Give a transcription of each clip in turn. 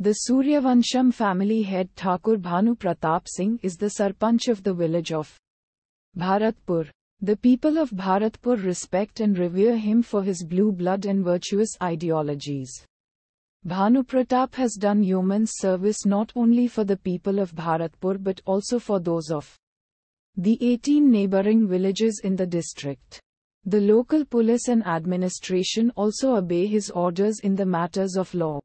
The Sooryavansham family head Thakur Bhanu Pratap Singh is the Sarpanch of the village of Bharatpur. The people of Bharatpur respect and revere him for his blue blood and virtuous ideologies. Bhanu Pratap has done yeoman's service not only for the people of Bharatpur but also for those of the 18 neighboring villages in the district. The local police and administration also obey his orders in the matters of law.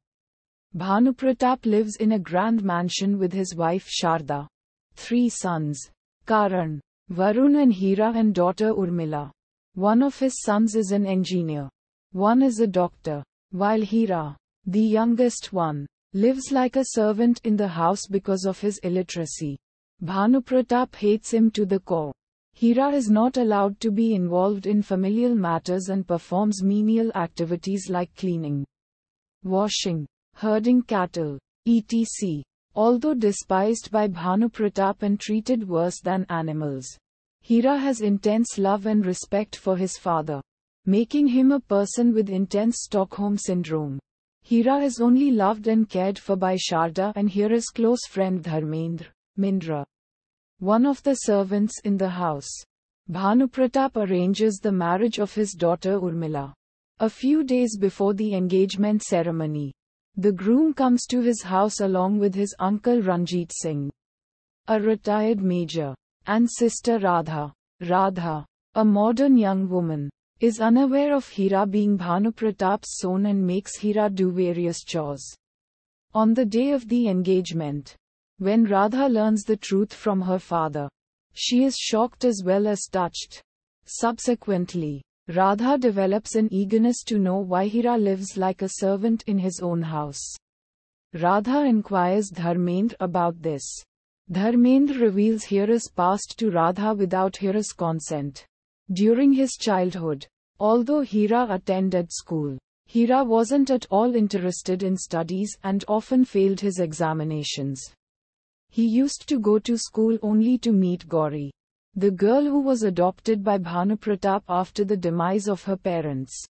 Bhanu Pratap lives in a grand mansion with his wife Sharda. Three sons, Karan, Varun and Hira and daughter Urmila. One of his sons is an engineer. One is a doctor. While Hira, the youngest one, lives like a servant in the house because of his illiteracy. Bhanu Pratap hates him to the core. Hira is not allowed to be involved in familial matters and performs menial activities like cleaning, washing, herding cattle, etc. Although despised by Bhanu Pratap and treated worse than animals, Hira has intense love and respect for his father, making him a person with intense Stockholm syndrome. Hira is only loved and cared for by Sharda and Hira's close friend Dharmendra, Mindra. One of the servants in the house. Bhanu Pratap arranges the marriage of his daughter Urmila. A few days before the engagement ceremony, the groom comes to his house along with his uncle Ranjit Singh, a retired major, and sister Radha. Radha, a modern young woman, is unaware of Hira being Bhanu Pratap's son and makes Hira do various chores. On the day of the engagement, when Radha learns the truth from her father, she is shocked as well as touched. Subsequently, Radha develops an eagerness to know why Hira lives like a servant in his own house. Radha inquires Dharmendra about this. Dharmendra reveals Hira's past to Radha without Hira's consent. During his childhood, Although Hira attended school, Hira wasn't at all interested in studies and often failed his examinations. He used to go to school only to meet Gauri, the girl who was adopted by Bhanu Pratap after the demise of her parents.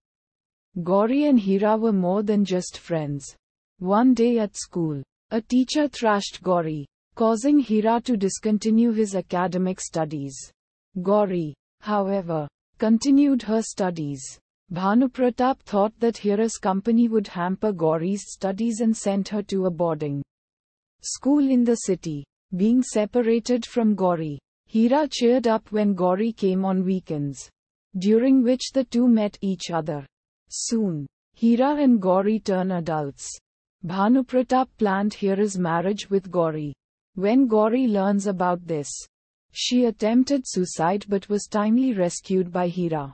Gauri and Hira were more than just friends. One day at school, a teacher thrashed Gauri, causing Hira to discontinue his academic studies. Gauri, however, continued her studies. Bhanu Pratap thought that Hira's company would hamper Gauri's studies and sent her to a boarding school in the city. Being separated from Gauri, Hira cheered up when Gauri came on weekends, during which the two met each other. Soon, Hira and Gauri turn adults. Bhanu Pratap planned Hira's marriage with Gauri. When Gauri learns about this, she attempted suicide but was timely rescued by Hira.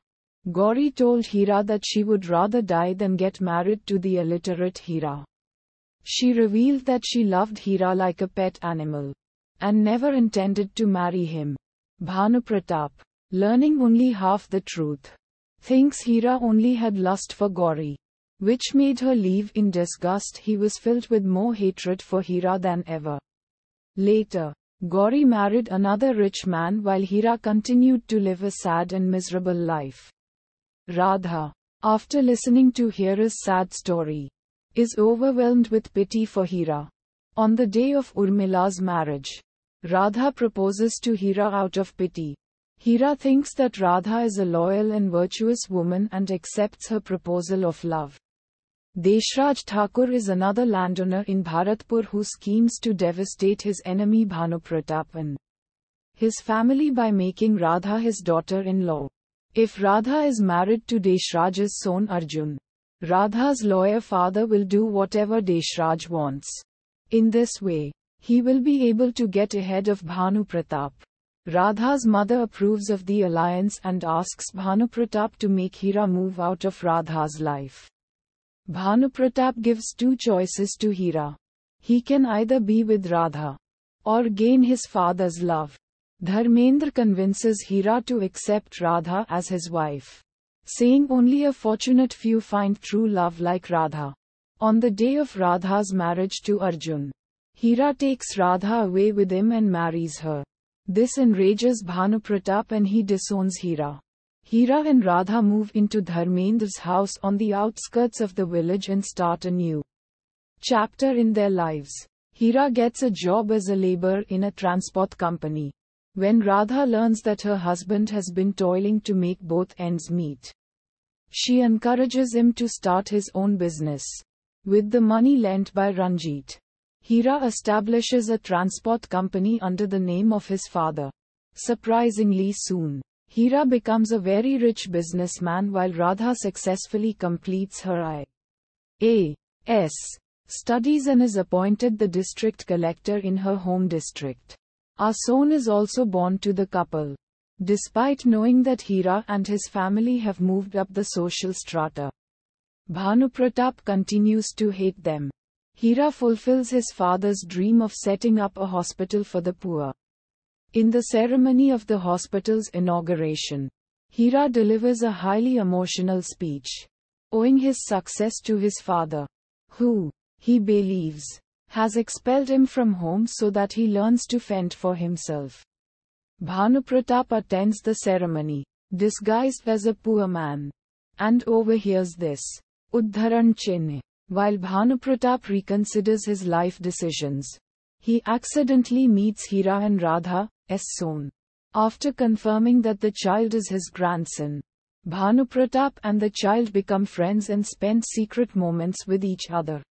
Gauri told Hira that she would rather die than get married to the illiterate Hira. She revealed that she loved Hira like a pet animal and never intended to marry him. Bhanu Pratap, learning only half the truth, thinks Hira only had lust for Gauri, which made her leave in disgust. He was filled with more hatred for Hira than ever. Later, Gauri married another rich man while Hira continued to live a sad and miserable life. Radha, after listening to Hira's sad story, is overwhelmed with pity for Hira. On the day of Urmila's marriage, Radha proposes to Hira out of pity. Hira thinks that Radha is a loyal and virtuous woman and accepts her proposal of love. Deshraj Thakur is another landowner in Bharatpur who schemes to devastate his enemy Bhanu Pratap and his family by making Radha his daughter-in-law. If Radha is married to Deshraj's son Arjun, Radha's lawyer father will do whatever Deshraj wants. In this way, he will be able to get ahead of Bhanu Pratap. Radha's mother approves of the alliance and asks Bhanu Pratap to make Hira move out of Radha's life. Bhanu Pratap gives two choices to Hira. He can either be with Radha or gain his father's love. Dharmendra convinces Hira to accept Radha as his wife, saying only a fortunate few find true love like Radha. On the day of Radha's marriage to Arjun, Hira takes Radha away with him and marries her. This enrages Bhanu Pratap and he disowns Hira. Hira and Radha move into Dharmendra's house on the outskirts of the village and start a new chapter in their lives. Hira gets a job as a laborer in a transport company. When Radha learns that her husband has been toiling to make both ends meet, she encourages him to start his own business. With the money lent by Ranjit, Hira establishes a transport company under the name of his father. Surprisingly soon, Hira becomes a very rich businessman while Radha successfully completes her I.A.S. studies and is appointed the district collector in her home district. A son is also born to the couple. Despite knowing that Hira and his family have moved up the social strata, Bhanupratap continues to hate them. Hira fulfills his father's dream of setting up a hospital for the poor. In the ceremony of the hospital's inauguration, Hira delivers a highly emotional speech, owing his success to his father, who, he believes, has expelled him from home so that he learns to fend for himself. Bhanupratap attends the ceremony, disguised as a poor man, and overhears this. Uddharan Chinne. While Bhanupratap reconsiders his life decisions, he accidentally meets Hira and Radha, S. son. After confirming that the child is his grandson, Bhanupratap and the child become friends and spend secret moments with each other.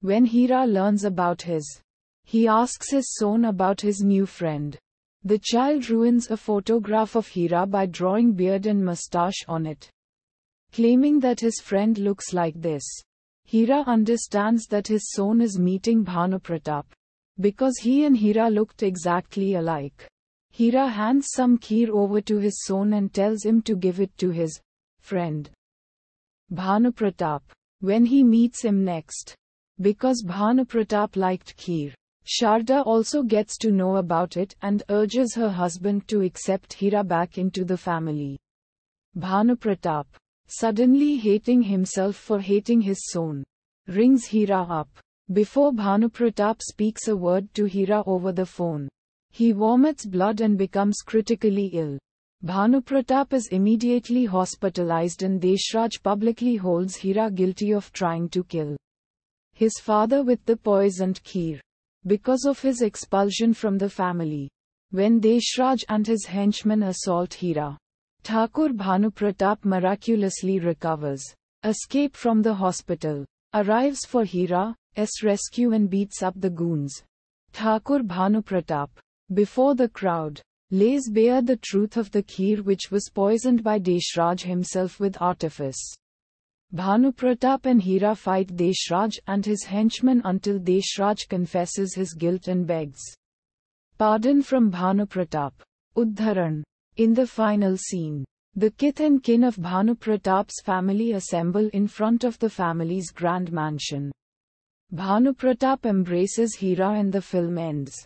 When Hira learns about his, he asks his son about his new friend. The child ruins a photograph of Hira by drawing beard and mustache on it claiming that his friend looks like this. Hira understands that his son is meeting Bhanupratap. Because he and Hira looked exactly alike. Hira hands some kheer over to his son and tells him to give it to his friend. Bhanupratap. When he meets him next. Because Bhanupratap liked kheer. Sharda also gets to know about it and urges her husband to accept Hira back into the family. Bhanupratap suddenly hating himself for hating his son, rings Hira up. Before Bhanupratap speaks a word to Hira over the phone, he vomits blood and becomes critically ill. Bhanupratap is immediately hospitalized and Deshraj publicly holds Hira guilty of trying to kill his father with the poisoned kheer. Because of his expulsion from the family. When Deshraj and his henchmen assault Hira, Thakur Bhanupratap miraculously recovers. Escape from the hospital. Arrives for Hira, Hira's rescue and beats up the goons. Thakur Bhanupratap. Before the crowd. Lays bare the truth of the kheer which was poisoned by Deshraj himself with artifice. Bhanupratap and Hira fight Deshraj and his henchmen until Deshraj confesses his guilt and begs pardon from Bhanupratap. Uddharan in the final scene, the kith and kin of Bhanupratap's family assemble in front of the family's grand mansion. Bhanupratap embraces Hira and the film ends.